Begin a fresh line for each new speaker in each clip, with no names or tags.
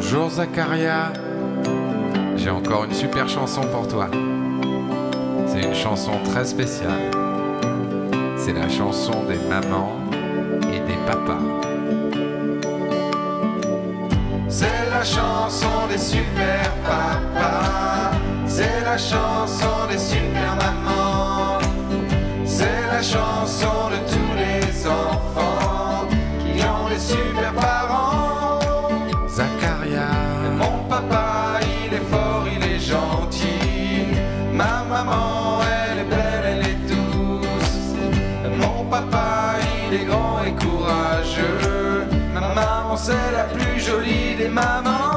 Bonjour Zacharia, j'ai encore une super chanson pour toi. C'est une chanson très spéciale. C'est la chanson des mamans et des papas.
C'est la chanson des super papas. C'est la chanson maman, elle est belle, elle est douce. Mon papa, il est grand et courageux. Ma maman, c'est la plus jolie des mamans.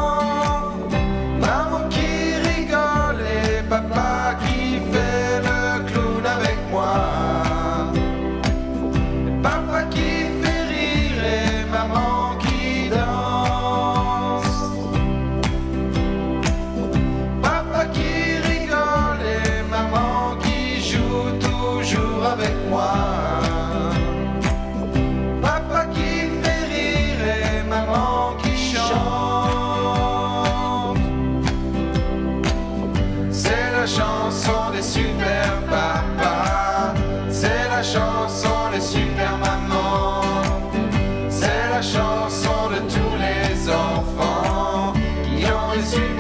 La chanson des super papas. C'est la chanson des super mamans. C'est la chanson de tous les enfants qui ont des super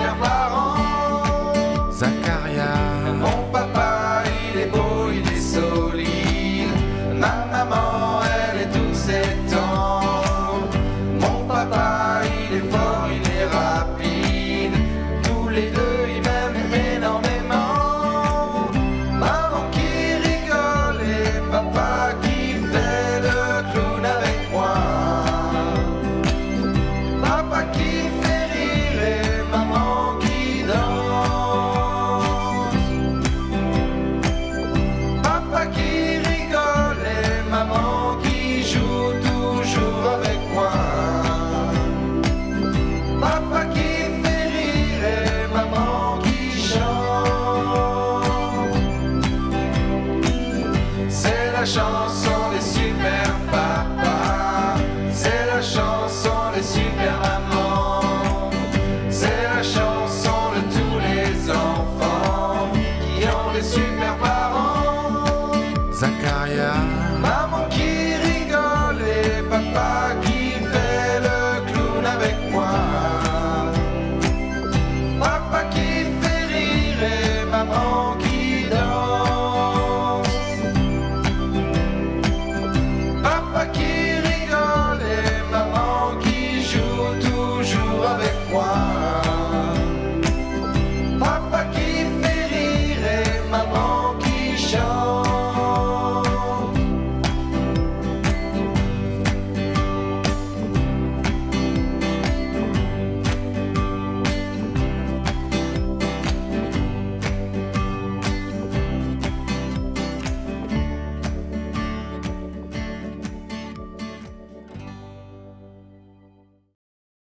chanson des super papas. C'est la chanson des super mamans. C'est la chanson de tous les enfants qui ont des super parents.
Zacharia,
Maman